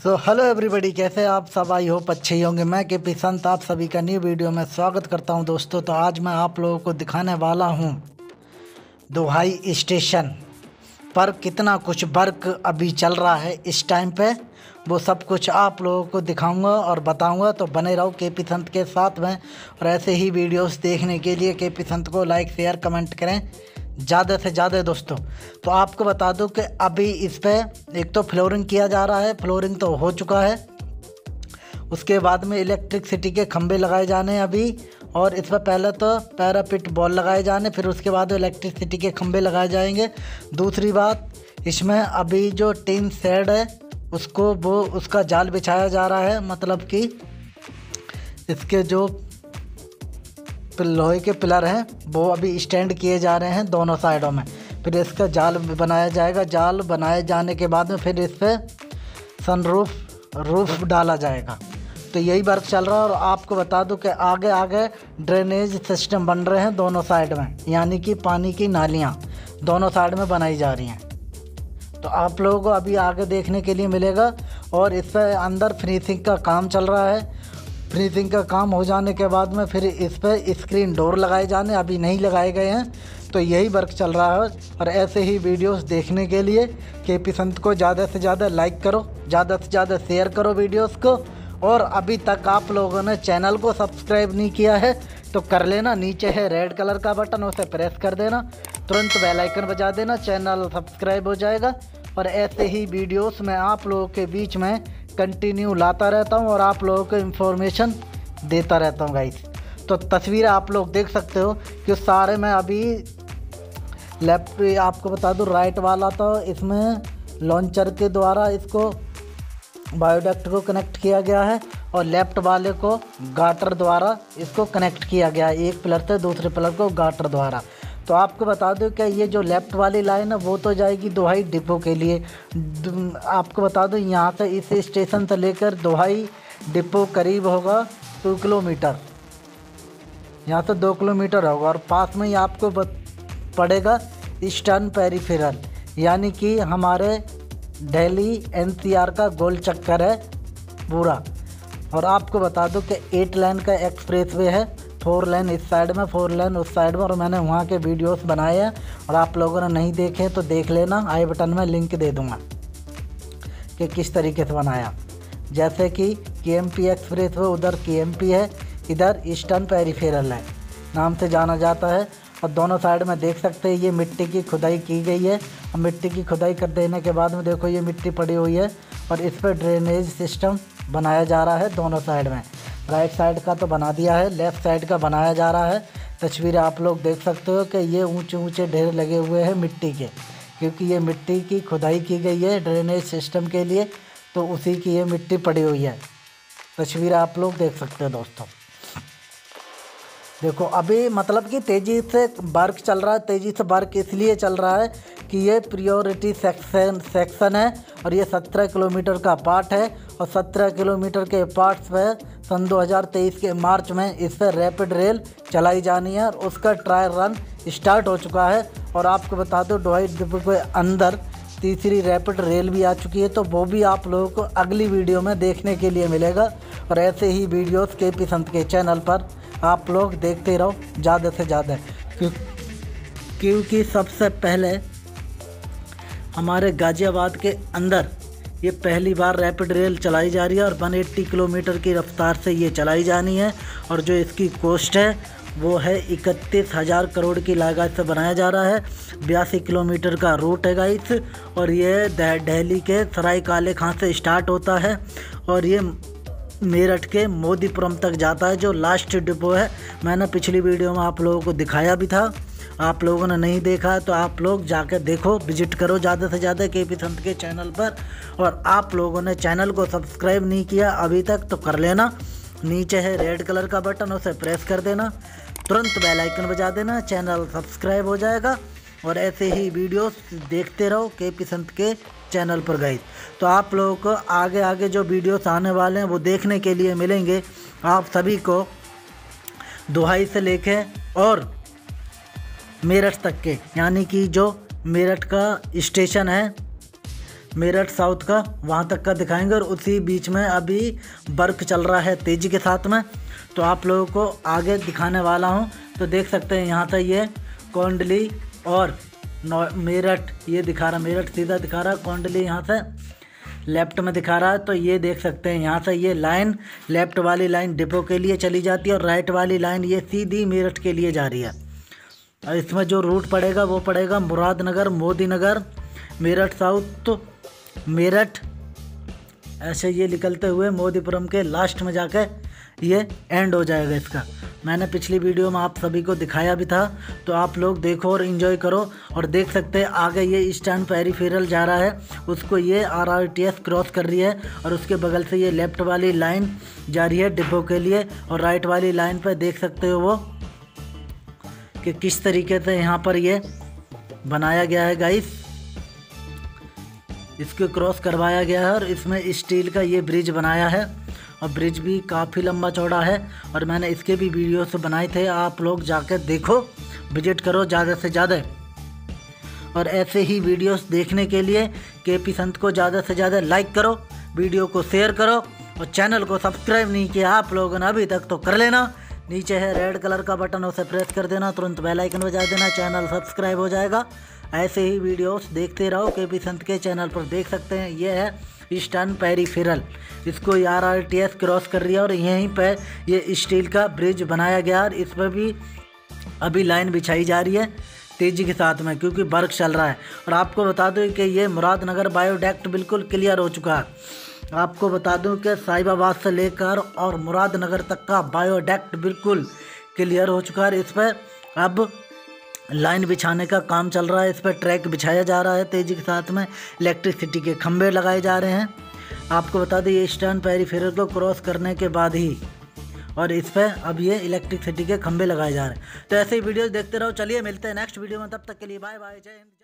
So hello everybody कैसे आप सब? आई होप अच्छे ही होंगे। मैं के पी संत, आप सभी का न्यू वीडियो में स्वागत करता हूँ दोस्तों। तो आज मैं आप लोगों को दिखाने वाला हूँ दोहाई स्टेशन पर कितना कुछ वर्क अभी चल रहा है इस टाइम पे। वो सब कुछ आप लोगों को दिखाऊँगा और बताऊँगा। तो बने रहो के पी संत के साथ में। और ऐसे ही वीडियोस देखने के लिए के पी संत को लाइक शेयर कमेंट करें। ज़्यादा से ज़्यादा दोस्तों। तो आपको बता दूँ कि अभी इस पर एक तो फ्लोरिंग किया जा रहा है, फ्लोरिंग तो हो चुका है। उसके बाद में इलेक्ट्रिकसिटी के खंभे लगाए जाने हैं अभी, और इस पर पहले तो पैरापिट बॉल लगाए जाने, फिर उसके बाद इलेक्ट्रिसिटी के खंभे लगाए जाएँगे। दूसरी बात, इसमें अभी जो टीन सेड है, उसको वो, उसका जाल बिछाया जा रहा है मतलब कि इसके जो लोहे के पिलर हैं, वो अभी स्टैंड किए जा रहे हैं दोनों साइडों में। फिर इसका जाल बनाया जाएगा। जाल बनाए जाने के बाद में फिर इस पर सनरूफ रूफ डाला जाएगा। तो यही वर्क चल रहा है और आपको बता दूँ कि आगे आगे ड्रेनेज सिस्टम बन रहे हैं दोनों साइड में, यानी कि पानी की नालियाँ दोनों साइड में बनाई जा रही हैं। तो आप लोगों को अभी आगे देखने के लिए मिलेगा और इस पर अंदर फिनिशिंग का काम चल रहा है। फ्रीजिंग का काम हो जाने के बाद में फिर इस पर स्क्रीन डोर लगाए जाने, अभी नहीं लगाए गए हैं। तो यही वर्क चल रहा है और ऐसे ही वीडियोस देखने के लिए के पी संत को ज़्यादा से ज़्यादा लाइक करो, ज़्यादा से ज़्यादा शेयर करो वीडियोस को और अभी तक आप लोगों ने चैनल को सब्सक्राइब नहीं किया है तो कर लेना। नीचे है रेड कलर का बटन उसे प्रेस कर देना। तुरंत बेल आइकन बजा देना चैनल सब्सक्राइब हो जाएगा। और ऐसे ही वीडियोस में आप लोगों के बीच में कंटिन्यू लाता रहता हूँ और आप लोगों को इन्फॉर्मेशन देता रहता हूँ गाइस तो तस्वीर आप लोग देख सकते हो कि सारे में अभी लेफ़्ट आपको बता दूँ राइट वाला तो इसमें लॉन्चर के द्वारा इसको बायोडक्ट को कनेक्ट किया गया है और लेफ़्ट वाले को गाटर द्वारा इसको कनेक्ट किया गया है। एक पिलर से दूसरे पिलर को गाटर द्वारा। तो आपको बता दूँ कि ये जो लेफ़्ट वाली लाइन है, वो तो जाएगी दोहाई डिपो के लिए। आपको बता दूँ, यहाँ से इस स्टेशन से लेकर दोहाई डिपो करीब होगा टू किलोमीटर। यहाँ से दो किलोमीटर होगा और पास में ही आपको पड़ेगा ईस्टर्न पेरीफेरल। यानी कि हमारे दिल्ली एनसीआर का गोल चक्कर है पूरा। और आपको बता दूँ कि एट लाइन का एक्सप्रेस वे है। फोर लेन इस साइड में, फोर लेन उस साइड में और मैंने वहाँ के वीडियोस बनाए हैं और आप लोगों ने नहीं देखे तो देख लेना। आई बटन में लिंक दे दूँगा कि किस तरीके से बनाया। जैसे कि के एम पी एक्सप्रेस वे उधर के एम पी है, इधर ईस्टर्न पेरीफेरल है। नाम से जाना जाता है और दोनों साइड में देख सकते हैं, ये मिट्टी की खुदाई की गई है। और मिट्टी की खुदाई कर देने के बाद में देखो, ये मिट्टी पड़ी हुई है और इस पर ड्रेनेज सिस्टम बनाया जा रहा है दोनों साइड में। राइट साइड का तो बना दिया है, लेफ़्ट साइड का बनाया जा रहा है। तस्वीर आप लोग देख सकते हो कि ये ऊँचे ऊँचे ढेर लगे हुए हैं मिट्टी के, क्योंकि ये मिट्टी की खुदाई की गई है ड्रेनेज सिस्टम के लिए तो उसी की ये मिट्टी पड़ी हुई है। तस्वीर आप लोग देख सकते हो दोस्तों। देखो, अभी मतलब कि तेज़ी से वर्क चल रहा है, तेज़ी से वर्क इसलिए चल रहा है कि ये प्रियोरिटी सेक्शन सेक्शन है और ये सत्रह किलोमीटर का पार्ट है और सत्रह किलोमीटर के पार्ट्स पर सन 2023 के मार्च में इस पर रैपिड रेल चलाई जानी है और उसका ट्रायल रन स्टार्ट हो चुका है। और आपको बता दो डोहाई डिपो के अंदर तीसरी रैपिड रेल भी आ चुकी है तो वो भी आप लोगों को अगली वीडियो में देखने के लिए मिलेगा। और ऐसे ही वीडियोस के पी संत के चैनल पर आप लोग देखते रहो, ज़्यादा से ज़्यादा। क्योंकि सबसे पहले हमारे गाज़ियाबाद के अंदर ये पहली बार रैपिड रेल चलाई जा रही है और 180 किलोमीटर की रफ्तार से ये चलाई जानी है और जो इसकी कॉस्ट है, वो है इकतीस हज़ार करोड़ की लागत से बनाया जा रहा है। बयासी किलोमीटर का रूट है गाइस और ये दिल्ली के सराय काले खां से स्टार्ट होता है और ये मेरठ के मोदीपुरम तक जाता है, जो लास्ट डिपो है। मैंने पिछली वीडियो में आप लोगों को दिखाया भी था। आप लोगों ने नहीं देखा है तो आप लोग जाकर देखो, विज़िट करो ज़्यादा से ज़्यादा के पी संत के चैनल पर। और आप लोगों ने चैनल को सब्सक्राइब नहीं किया अभी तक तो कर लेना। नीचे है रेड कलर का बटन, उसे प्रेस कर देना। तुरंत बेल आइकन बजा देना, चैनल सब्सक्राइब हो जाएगा। और ऐसे ही वीडियोस देखते रहो के पी संत के चैनल पर गई तो आप लोगों को आगे आगे जो वीडियोस आने वाले हैं, वो देखने के लिए मिलेंगे। आप सभी को दुहाई से लेके और मेरठ तक के, यानी कि जो मेरठ का स्टेशन है, मेरठ साउथ का, वहाँ तक का दिखाएँगे और उसी बीच में अभी वर्क चल रहा है तेज़ी के साथ में। तो आप लोगों को आगे दिखाने वाला हूँ। तो देख सकते हैं यहाँ से ये कोंडली और मेरठ, ये दिखा रहा, मेरठ सीधा दिखा रहा, कोंडली यहाँ से लेफ़्ट में दिखा रहा है। तो ये देख सकते हैं यहाँ से ये लाइन, लेफ़्ट वाली लाइन डिपो के लिए चली जाती है और राइट वाली लाइन ये सीधी मेरठ के लिए जा रही है। इसमें जो रूट पड़ेगा वो पड़ेगा मुरादनगर मोदी नगर मेरठ साउथ मेरठ, ऐसे ये निकलते हुए मोदीपुरम के लास्ट में जाकर ये एंड हो जाएगा इसका। मैंने पिछली वीडियो में आप सभी को दिखाया भी था तो आप लोग देखो और इन्जॉय करो और देख सकते हैं, आगे ये स्टैंड पेरीफेरल जा रहा है, उसको ये R R T S cross कर रही है और उसके बगल से ये लेफ़्ट वाली लाइन जा रही है डिब्बों के लिए और राइट वाली लाइन पर देख सकते हो वो कि किस तरीके से यहाँ पर ये बनाया गया है गाइस इसको क्रॉस करवाया गया है और इसमें स्टील का ये ब्रिज बनाया है और ब्रिज भी काफ़ी लंबा चौड़ा है और मैंने इसके भी वीडियोस बनाए थे, आप लोग जाकर देखो विज़िट करो ज़्यादा से ज़्यादा। और ऐसे ही वीडियोस देखने के लिए के पी संत को ज़्यादा से ज़्यादा लाइक करो वीडियो को शेयर करो और चैनल को सब्सक्राइब नहीं किया आप लोगों ने अभी तक तो कर लेना। नीचे है रेड कलर का बटन, उसे प्रेस कर देना, तुरंत बेल आइकन बजा देना, चैनल सब्सक्राइब हो जाएगा। ऐसे ही वीडियोस देखते रहो के पी संत के चैनल पर देख सकते हैं। ये है ईस्टर्न पेरीफेरल। इसको R R T S cross कर रही है और यहीं पर ये स्टील का ब्रिज बनाया गया और इस पर भी अभी लाइन बिछाई जा रही है तेज़ी के साथ में, क्योंकि वर्क चल रहा है। और आपको बता दूँ कि ये मुरादनगर बायोडेक्ट बिल्कुल क्लियर हो चुका है। आपको बता दूँ कि साहिबाबाद से लेकर और मुरादनगर तक का बायोडेक्ट बिल्कुल क्लियर हो चुका है इस पर अब लाइन बिछाने का काम चल रहा है। इस पर ट्रैक बिछाया जा रहा है तेज़ी के साथ में। इलेक्ट्रिसिटी के खंभे लगाए जा रहे हैं। आपको बता दें, ये स्टर्न पेरीफेरल को क्रॉस करने के बाद ही और इस पर अब ये इलेक्ट्रिसिटी के खंभे लगाए जा रहे हैं। तो ऐसे ही वीडियोस देखते रहो। चलिए, मिलते हैं नेक्स्ट वीडियो में। तब तक के लिए बाय बाय। जय हिंद।